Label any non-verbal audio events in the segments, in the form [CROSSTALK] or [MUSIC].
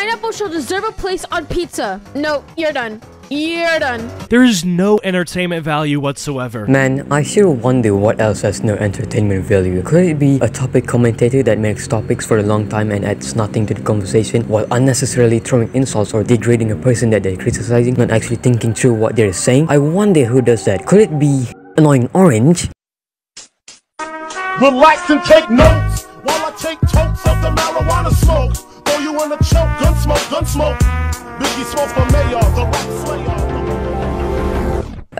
pineapple shall deserve a place on pizza. No, you're done. You're done. There is no entertainment value whatsoever. Man, I sure wonder what else has no entertainment value. Could it be a topic commentator that makes topics for a long time and adds nothing to the conversation while unnecessarily throwing insults or degrading a person that they're criticizing, not actually thinking through what they're saying? I wonder who does that. Could it be Annoying Orange? Relax and take notes while I take totes of the marijuana smoke. You in a choke, gun smoke, gun smoke. Biggie smoke for mayor, the rap slayer.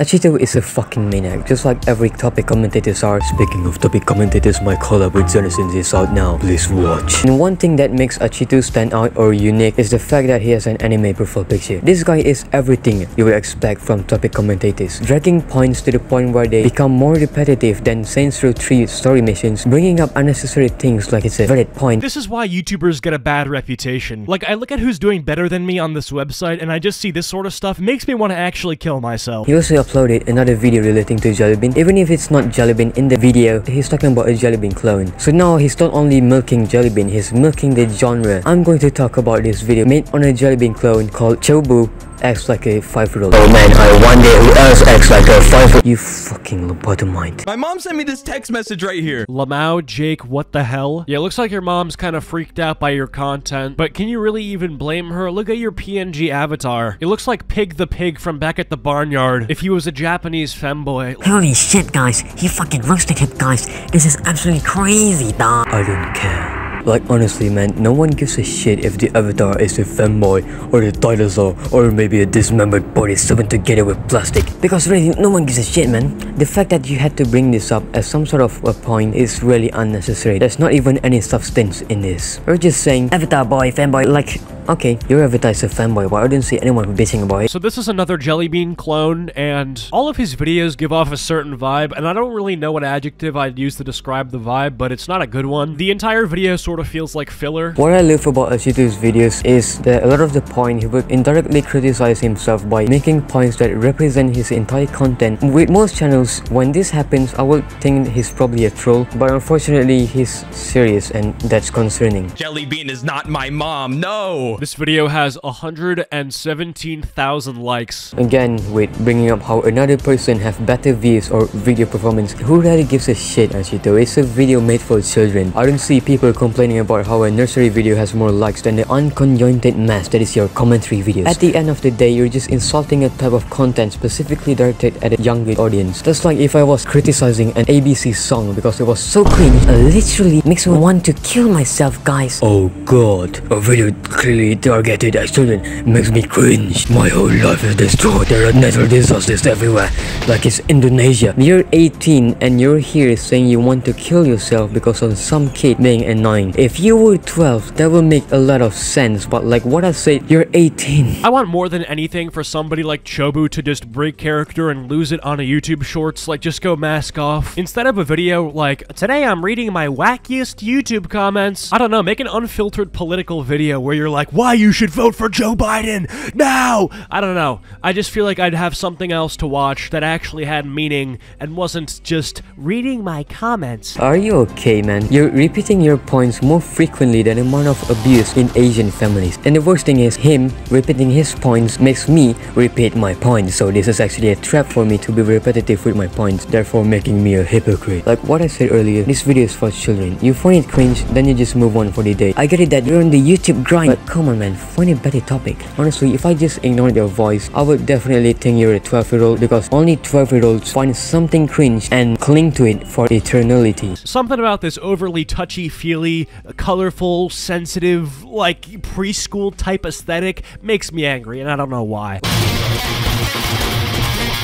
Acheeto is a fucking maniac, just like every topic commentators are. Speaking of topic commentators, my collab with Jonathan is out now. Please watch. And one thing that makes Acheeto stand out or unique is the fact that he has an anime profile picture. This guy is everything you would expect from topic commentators, dragging points to the point where they become more repetitive than Saints Row 3 story missions, bringing up unnecessary things like it's a valid point. This is why YouTubers get a bad reputation. Like, I look at who's doing better than me on this website, and I just see this sort of stuff. It makes me want to actually kill myself. He also uploaded another video relating to Jellybean. Even if it's not Jellybean in the video, he's talking about a Jellybean clone. So now he's not only milking Jellybean, he's milking the genre. I'm going to talk about this video made on a Jellybean clone called Chobu acts like a five-year-old. Oh man, I wonder who else acts like a five-year-old. You fucking lobotomite. My mom sent me this text message right here. Lamau, Jake, what the hell? Yeah, looks like your mom's kind of freaked out by your content, but can you really even blame her? Look at your PNG avatar. It looks like Pig the Pig from back at the barnyard if he was a Japanese femboy. Holy shit, guys. He fucking roasted him, guys. This is absolutely crazy, dog. I don't care. Like honestly man, no one gives a shit if the avatar is a femboy or a dinosaur or maybe a dismembered body sewn together with plastic. Because really, no one gives a shit man. The fact that you had to bring this up as some sort of a point is really unnecessary. There's not even any substance in this. We're just saying avatar boy, femboy, like Okay, your avatar is a fanboy, but I didn't see anyone bitching about it. So this is another Jellybean clone, and all of his videos give off a certain vibe, and I don't really know what adjective I'd use to describe the vibe, but it's not a good one. The entire video sort of feels like filler. What I love about Acheeto's videos is that a lot of the point he would indirectly criticize himself by making points that represent his entire content. With most channels, when this happens, I would think he's probably a troll, but unfortunately, he's serious and that's concerning. Jellybean is not my mom, no! This video has 117,000 likes. Again, with bringing up how another person have better views or video performance, who really gives a shit Acheeto? It's a video made for children. I don't see people complaining about how a nursery video has more likes than the unconjointed mess that is your commentary videos. At the end of the day, you're just insulting a type of content specifically directed at a younger audience. Just like if I was criticizing an ABC song because it was so cringe, it literally makes me want to kill myself, guys. Oh god, a video clearly targeted at children makes me cringe. My whole life is destroyed. There are natural disasters everywhere, like it's Indonesia. You're 18 and you're here saying you want to kill yourself because of some kid being annoying. If you were 12, that would make a lot of sense, but like what I said, you're 18. I want more than anything for somebody like Chobu to just break character and lose it on a YouTube Shorts, like just go mask off. Instead of a video like, today I'm reading my wackiest YouTube comments. I don't know, make an unfiltered political video where you're like, why you should vote for Joe Biden now. I don't know. I just feel like I'd have something else to watch that actually had meaning and wasn't just reading my comments. Are you okay, man? You're repeating your points more frequently than the amount of abuse in Asian families. And the worst thing is, him repeating his points makes me repeat my points. So this is actually a trap for me to be repetitive with my points, therefore making me a hypocrite. Like what I said earlier, this video is for children. You find it cringe, then you just move on for the day. I get it that you're on the YouTube grind, but come on man, find a better topic. Honestly, if I just ignored your voice, I would definitely think you're a 12 year old because only 12 year olds find something cringe and cling to it for eternity. Something about this overly touchy-feely, colorful, sensitive, like preschool type aesthetic makes me angry, and I don't know why.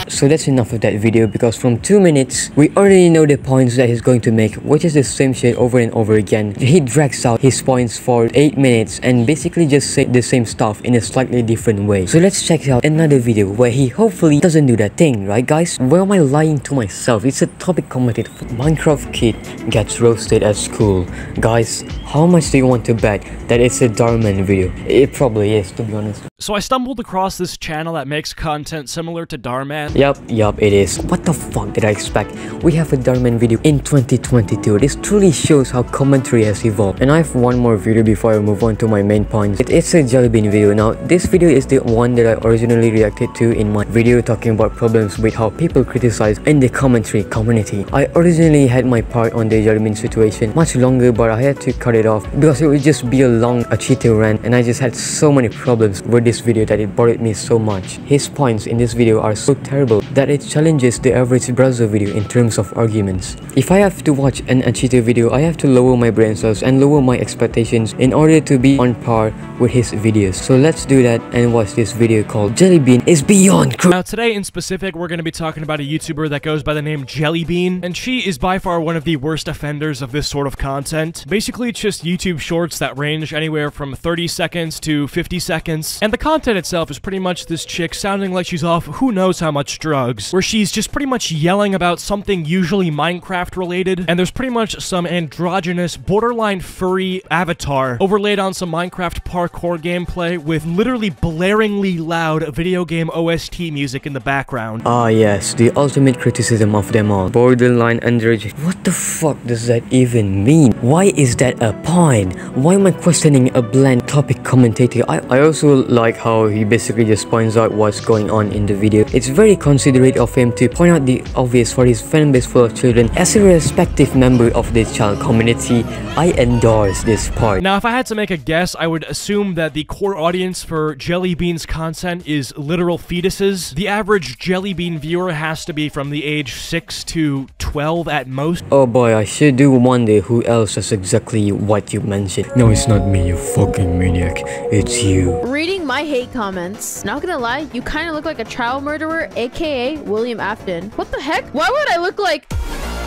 So that's enough of that video because from 2 minutes, we already know the points that he's going to make, which is the same shit over and over again. He drags out his points for 8 minutes and basically just say the same stuff in a slightly different way. So let's check out another video where he hopefully doesn't do that thing, right guys? Where am I lying to myself? It's a topic commented. Minecraft kid gets roasted at school. Guys, How much do you want to bet that it's a Dhar Mann video? It probably is, to be honest. So I stumbled across this channel that makes content similar to Dhar Mann. Yup, yup, it is. What the fuck did I expect? We have a Dhar Mann video in 2022. This truly shows how commentary has evolved. And I have one more video before I move on to my main points. It is a Jellybean video. Now, this video is the one that I originally reacted to in my video talking about problems with how people criticize in the commentary community. I originally had my part on the Jellybean situation much longer, but I had to cut it off because it would just be a long Acheeto rant and I just had so many problems with this video that it bothered me so much. His points in this video are so terrible that it challenges the average browser video in terms of arguments. If I have to watch an Acheeto video, I have to lower my brain cells and lower my expectations in order to be on par with his videos. So let's do that and watch this video called Jellybean is Beyond. Now today in specific, we're going to be talking about a YouTuber that goes by the name Jellybean, and she is by far one of the worst offenders of this sort of content. Basically, just YouTube shorts that range anywhere from 30 seconds to 50 seconds, and the content itself is pretty much this chick sounding like she's off who knows how much drugs, where she's just pretty much yelling about something usually Minecraft related, and there's pretty much some androgynous, borderline furry avatar overlaid on some Minecraft parkour gameplay with literally blaringly loud video game OST music in the background. Ah yes, the ultimate criticism of them all. Borderline androgen. What the fuck does that even mean? Why is that a point? Why am I questioning a bland topic commentator? I, I also like how he basically just points out what's going on in the video. It's very considerate of him to point out the obvious for his fanbase full of children. As a respective member of the child community, I endorse this part. Now, if I had to make a guess, I would assume that the core audience for Jellybean's content is literal fetuses. The average Jellybean viewer has to be from the age 6 to 12 at most. Oh boy, I should do wonder who else does exactly what you mentioned. No, it's not me, you fucking maniac. It's you. Reading my hate comments. Not gonna lie, you kind of look like a child murderer, aka William Afton. What the heck? Why would I look like...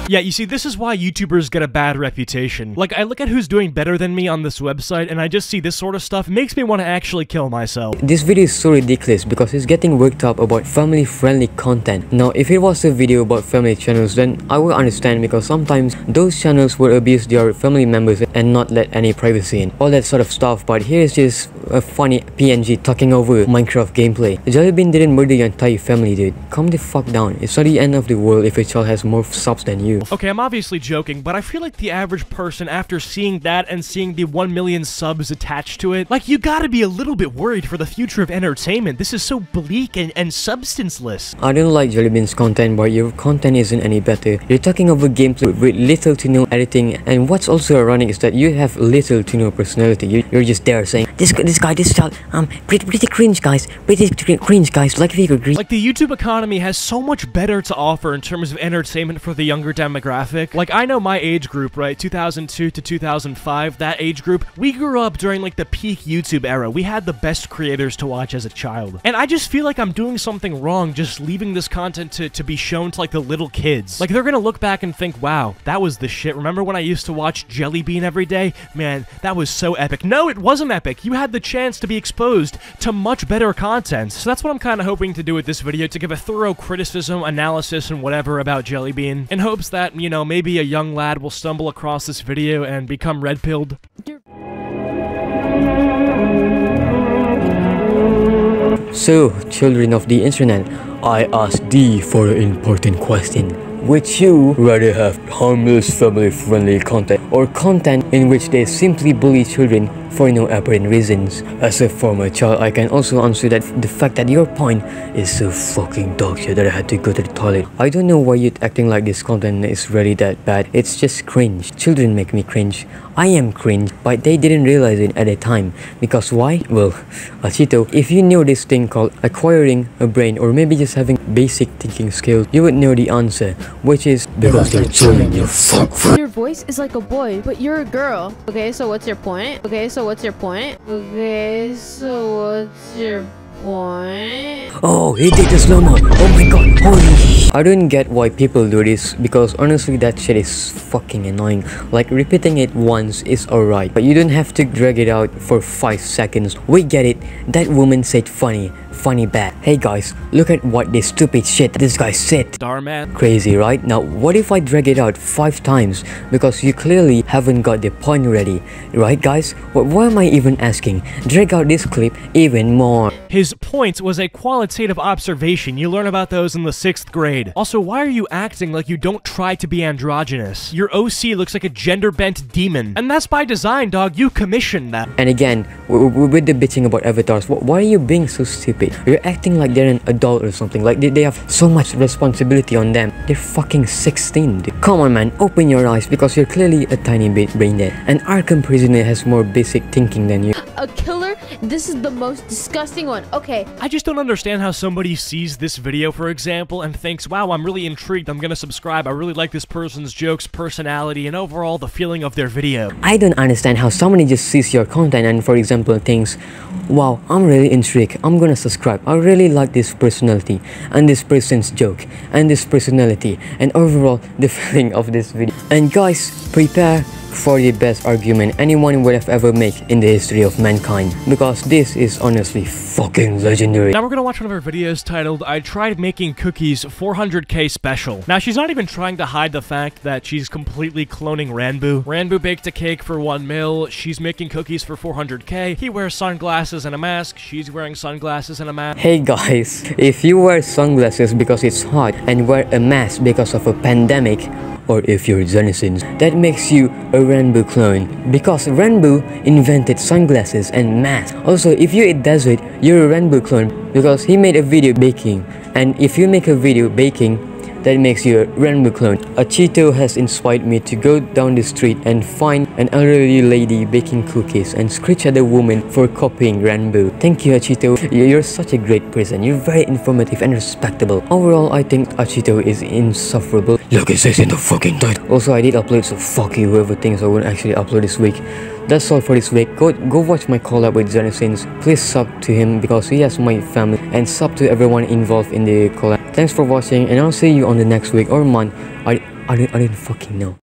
Yeah, you see, this is why YouTubers get a bad reputation. Like, I look at who's doing better than me on this website, and I just see this sort of stuff. It makes me want to actually kill myself. This video is so ridiculous because he's getting worked up about family friendly content. Now, if it was a video about family channels, then I would understand because sometimes those channels would abuse their family members and not let any privacy in. All that sort of stuff, but here is just a funny PNG talking over Minecraft gameplay. Jellybean didn't murder your entire family, dude. Calm the fuck down. It's not the end of the world if a child has more subs than you. Okay, I'm obviously joking, but I feel like the average person, after seeing that and seeing the 1 million subs attached to it, like, you gotta be a little bit worried for the future of entertainment. This is so bleak and, and substanceless. I don't like Jellybean's content, but your content isn't any better. You're talking over gameplay with little to no editing, and what's also ironic is that you have little to no personality. You, you're just there saying, This, gu- this guy, this child, um, pretty, pretty cringe, guys. Pretty cr- cringe, guys. Like if you agree. Like, the YouTube economy has so much better to offer in terms of entertainment for the younger demographic. Like, I know my age group, right? 2002 to 2005, that age group, we grew up during, like, the peak YouTube era. We had the best creators to watch as a child. And I just feel like I'm doing something wrong just leaving this content to, to be shown to, like, the little kids. Like, they're gonna look back and think, wow, that was the shit. Remember when I used to watch Jellybean every day? Man, that was so epic. No, it wasn't epic. You had the chance to be exposed to much better content. So that's what I'm kind of hoping to do with this video, to give a thorough criticism, analysis, and whatever about Jellybean, in hopes that, you know, maybe a young lad will stumble across this video and become red-pilled. So, children of the internet, I ask thee for an important question. Would you rather have harmless family-friendly content or content in which they simply bully children for no apparent reasons? As a former child, I can also answer that the fact that your point is so fucking dog shit that I had to go to the toilet. I don't know why you're acting like this content is really that bad. It's just cringe. Children make me cringe. I am cringe, but they didn't realize it at the time. Because why? Well, [LAUGHS] Acheeto, if you knew this thing called acquiring a brain or maybe just having basic thinking skills, you would know the answer, which is because they're children, you fuck. Your voice is like a boy, but you're a girl. Okay, so what's your point? Okay, so what's your point? Okay, so what's your point? Oh, he did the slow mo. Oh my god. Holy I don't get why people do this because honestly that shit is fucking annoying. Like repeating it once is alright, but you don't have to drag it out for 5 seconds. We get it, that woman said funny, funny bad. Hey guys, look at what this stupid shit this guy said. Starman. Crazy, right? Now, what if I drag it out 5 times? Because you clearly haven't got the point ready. Right guys? What, why am I even asking? Drag out this clip even more. His point was a qualitative observation. You learn about those in the sixth grade. Also, why are you acting like you don't try to be androgynous? Your OC looks like a gender-bent demon. And that's by design, dog. You commissioned that. And again, with the bitching about avatars, why are you being so stupid? You're acting like they're an adult or something, like they, they have so much responsibility on them. They're fucking 16, dude. Come on, man, open your eyes because you're clearly a tiny bit brain dead. An Arkham Prisoner has more basic thinking than you. A killer? This is the most disgusting one. Okay, I just don't understand how somebody sees this video, for example, and thinks, wow, I'm really intrigued, I'm gonna subscribe, I really like this person's jokes, personality, and overall the feeling of their video. I don't understand how somebody just sees your content and, for example, thinks, wow, I'm really intrigued, I'm gonna subscribe, I really like this personality, and this person's joke, and this personality, and overall the [LAUGHS] feeling of this video. And guys, prepare for the best argument anyone would have ever made in the history of mankind, because this is honestly fucking legendary. Now we're gonna watch one of her videos titled, I tried making cookies 400k special. Now she's not even trying to hide the fact that she's completely cloning Ranboo. Ranboo baked a cake for 1 mil, she's making cookies for 400k, he wears sunglasses and a mask, she's wearing sunglasses and a mask. Hey guys, if you wear sunglasses because it's hot and wear a mask because of a pandemic, or if you're Zenithans, that makes you a Ranboo clone. Because Ranboo invented sunglasses and masks. Also, if you eat desert, you're a Ranboo clone because he made a video baking. And if you make a video baking, that makes you a Ranboo clone. Acheeto has inspired me to go down the street and find an elderly lady baking cookies and screech at the woman for copying Ranboo. Thank you Acheeto, you're such a great person. You're very informative and respectable. Overall, I think Acheeto is insufferable. Look, it says in the fucking title. Also, I did upload, so fuck you whoever thinks I won't actually upload this week. That's all for this week. Go go watch my collab with Zenithins. Please sub to him because he has my family and sub to everyone involved in the collab. Thanks for watching and I'll see you on the next week or month. I I I didn't fucking know.